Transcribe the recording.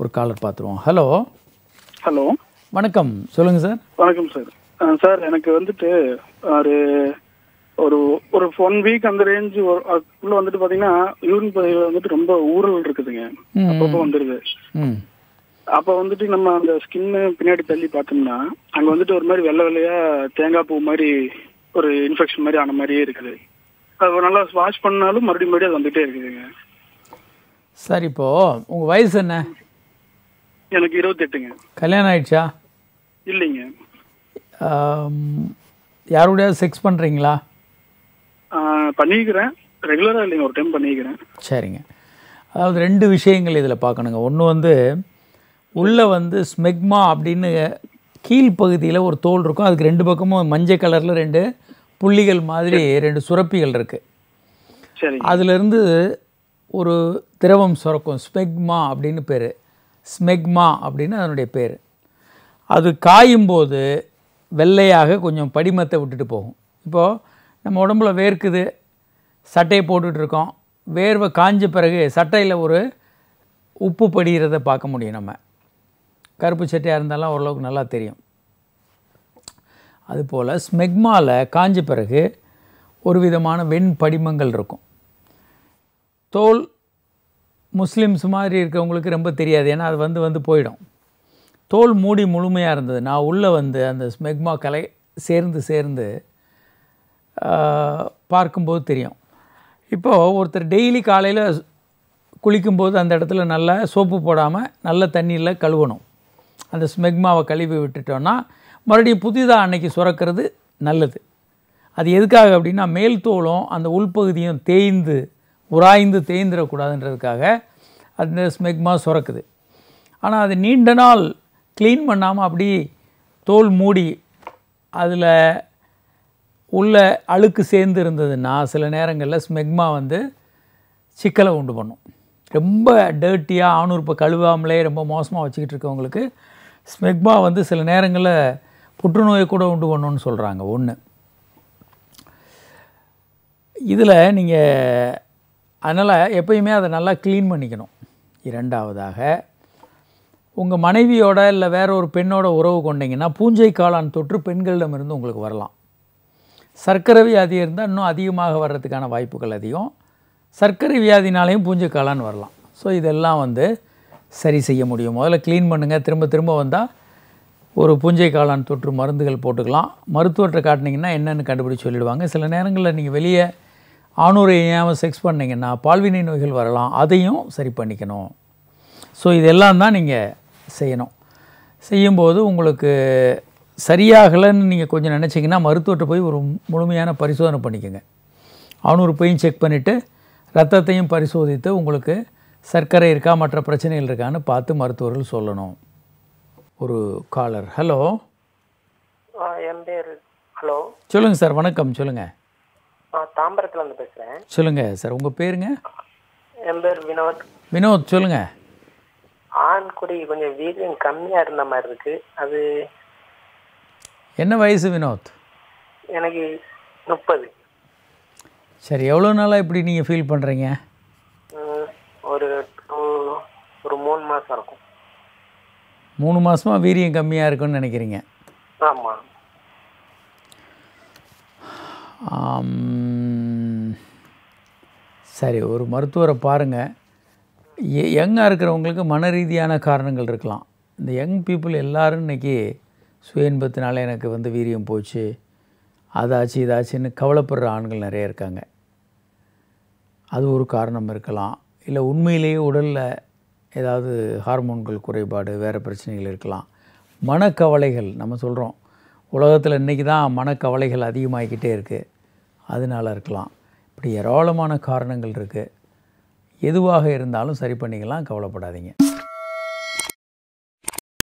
ஒரு காலர் பார்த்துருவோம். Hello hello வணக்கம். சொல்லுங்கள் சார் வணக்கம் சார் சார் எனக்கு வந்துட்டு ஒரு ஒரு ஒரு ஒன் வீக் அந்த ரேஞ்ச் உள்ள வந்துட்டு பாத்தீங்கன்னா யூரின் பதிவு வந்துட்டு ரொம்ப ஊறல் இருக்குதுங்க. அப்பப்போ வந்துருது. அப்ப வந்துட்டு நம்ம அந்த ஸ்கின்னு பின்னாடி தள்ளி பார்த்தோம்னா அங்க வந்துட்டு ஒரு மாதிரி வெள்ளை வெள்ளையா தேங்காய் பூ மாதிரி ஒரு இன்ஃபெக்ஷன் மாதிரி ஆன மாதிரியே இருக்குது. அது நல்லா வாஷ் பண்ணாலும் மறுபடியும் மறுபடியும் அது வந்துட்டே இருக்குதுங்க. சார் இப்போது உங்கள் வயசு என்ன? எனக்கு இருபத்தெட்டுங்க. கல்யாணம் ஆயிடுச்சா? இல்லைங்க. யாரோடையாவது செக்ஸ் பண்ணுறீங்களா பண்ணிக்கிறேன். ரெகுலரா இல்லைங்க ஒரு டைம் பண்ணிக்கிறேன். சரிங்க. அதாவது ரெண்டு விஷயங்கள் இதில் பார்க்கணுங்க. ஒன்று வந்து உள்ளே வந்து ஸ்மெக்மா அப்படின்னு கீழ்ப்பகுதியில் ஒரு தோல் இருக்கும். அதுக்கு ரெண்டு பக்கமும் மஞ்சள் கலரில் ரெண்டு புள்ளிகள் மாதிரி ரெண்டு சுரப்பிகள் இருக்குது அதிலிருந்து ஒரு திரவம் சுரக்கும். ஸ்மெக்மா அப்படின்னு பேர். ஸ்மெக்மா அப்படின்னு அதனுடைய பேர். அது காயும் போது வெள்ளையாக கொஞ்சம் படிமத்தை விட்டுட்டு போகும். இப்போது நம்ம உடம்புல வேர்க்குது சட்டையை போட்டுட்டு இருக்கோம். வேர்வை காஞ்ச பிறகு சட்டையில் ஒரு உப்பு படிகிறத பார்க்க முடியும் நம்ம. கருப்பு சட்டையாக இருந்தாலும் ஓரளவுக்கு நல்லா தெரியும். அதுபோல் ஸ்மெக்மாவில் காஞ்ச பிறகு ஒரு விதமான வெண் படிமங்கள் இருக்கும். தோல் முஸ்லீம்ஸ் மாதிரி இருக்கவங்களுக்கு ரொம்ப தெரியாது. ஏன்னா அது வந்து வந்து போயிடும். தோல் மூடி முழுமையாக இருந்தது. நான் உள்ளே வந்து அந்த ஸ்மெக்மா கலை சேர்ந்து சேர்ந்து பார்க்கும்போது தெரியும். இப்போது ஒருத்தர் டெய்லி காலையில் குளிக்கும்போது அந்த இடத்துல நல்லா சோப்பு போடாமல் நல்ல தண்ணியில் கழுவணும். அந்த ஸ்மெக்மாவை கழுவி விட்டுட்டோன்னா மறுபடியும் புதிதாக அன்னைக்கு சுரக்கிறது நல்லது. அது எதுக்காக அப்படின்னா மேல் தோலும் அந்த உள்பகுதியும் தேய்ந்து உராய்ந்து தேய்ந்துடக்கூடாதுன்றதுக்காக அந்த ஸ்மெக்மா சுரக்குது. ஆனால் அது நீண்ட நாள் க்ளீன் பண்ணாமல் அப்படி தோல் மூடி அதில் உள்ள அழுக்கு சேர்ந்து இருந்ததுன்னா சில நேரங்களில் ஸ்மெக்மா வந்து சிக்கலை உண்டு பண்ணும். ரொம்ப டர்ட்டியாக ஆணுறுப்பை கழுவாமலே ரொம்ப மோசமாக வச்சுக்கிட்டு இருக்கவங்களுக்கு ஸ்மெக்மா வந்து சில நேரங்களில் புற்றுநோயை கூட உண்டு பண்ணணும்னு சொல்கிறாங்க ஒன்று இதில் நீங்கள் அதனால் எப்பயுமே அதை நல்லா க்ளீன் பண்ணிக்கணும். இரண்டாவதாக உங்கள் மனைவியோட இல்லை வேற ஒரு பெண்ணோட உறவு கொண்டீங்கன்னா பூஞ்சை காளான் தொற்று பெண்களிடமிருந்து உங்களுக்கு வரலாம். சர்க்கரை வியாதி இருந்தால் இன்னும் அதிகமாக வர்றதுக்கான வாய்ப்புகள் அதிகம். சர்க்கரை வியாதினாலையும் பூஞ்சை காளான் வரலாம். ஸோ இதெல்லாம் வந்து சரி செய்ய முடியும். முதல்ல க்ளீன் பண்ணுங்கள் திரும்ப திரும்ப வந்தால் ஒரு பூஞ்சை காளான் தொற்று மருந்துகள் போட்டுக்கலாம். மருத்துவர்கிட்ட காட்டினீங்கன்னா என்னென்னு கண்டுபிடிச்சு சொல்லிடுவாங்க. சில நேரங்களில் நீங்கள் வெளியே ஆணூரை ஏன் செக்ஸ் பண்ணீங்கன்னா பால்வினை நோய்கள் வரலாம் அதையும் சரி பண்ணிக்கணும். ஸோ இதெல்லாம் தான் நீங்கள் செய்யணும். செய்யும்போது உங்களுக்கு சரியாகலைன்னு நீங்கள் கொஞ்சம் நினச்சிங்கன்னா மருத்துவர்கிட்ட போய் ஒரு முழுமையான பரிசோதனை பண்ணிக்கோங்க. ஆணுறுப்பையும் செக் பண்ணிவிட்டு ரத்தத்தையும் பரிசோதித்து உங்களுக்கு சர்க்கரை இருக்கா மற்ற பிரச்சனைகள் இருக்கான்னு பார்த்து மருத்துவர்கள் சொல்லணும். ஒரு காலர் ஹலோ என் பேர் ஹலோ? சொல்லுங்கள் சார் வணக்கம் சொல்லுங்கள் நான் தாம்பரத்துலேருந்து பேசுகிறேன் சொல்லுங்கள் சார். உங்கள் பேருங்க? என் பேர் வினோத். வினோத் சொல்லுங்கள் ஆண் குடி கொஞ்சம் வீரியம் கம்மியாக இருந்த மாதிரி இருக்கு. அது என்ன வயசு வினோத்? எனக்கு முப்பது. சரி எவ்வளோ நாளாக இப்படி நீங்கள் ஃபீல் பண்ணுறீங்க ஒரு two- ஒரு மூணு மாதம் இருக்கும். மூணு மாதமாக வீரியம் கம்மியாக இருக்குன்னு நினைக்கிறீங்க. ஆமாம் ஆம், சரி ஒரு மருத்துவரை பாருங்கள் யங்காக இருக்கிறவங்களுக்கு மன ரீதியான காரணங்கள் இருக்கலாம். இந்த யங் பீப்புள் எல்லாரும் இன்றைக்கி சுய இன்பத்தினால எனக்கு வந்து வீரியம் போச்சு அதாச்சு இதாச்சுன்னு கவலைப்படுற ஆண்கள் நிறைய இருக்காங்க. அது ஒரு காரணம் இருக்கலாம். இல்லை உண்மையிலேயே உடலில் ஏதாவது ஹார்மோன்கள் குறைபாடு வேறு பிரச்சனைகள் இருக்கலாம். மனக்கவலைகள் நம்ம சொல்கிறோம் உலகத்தில் இன்றைக்கி தான் மனக்கவலைகள் அதிகமாகிக்கிட்டே இருக்குது அதனால இருக்கலாம். இப்படி ஏராளமான காரணங்கள் இருக்குது எதுவாக இருந்தாலும் சரி பண்ணிக்கலாம் கவலைப்படாதீங்க.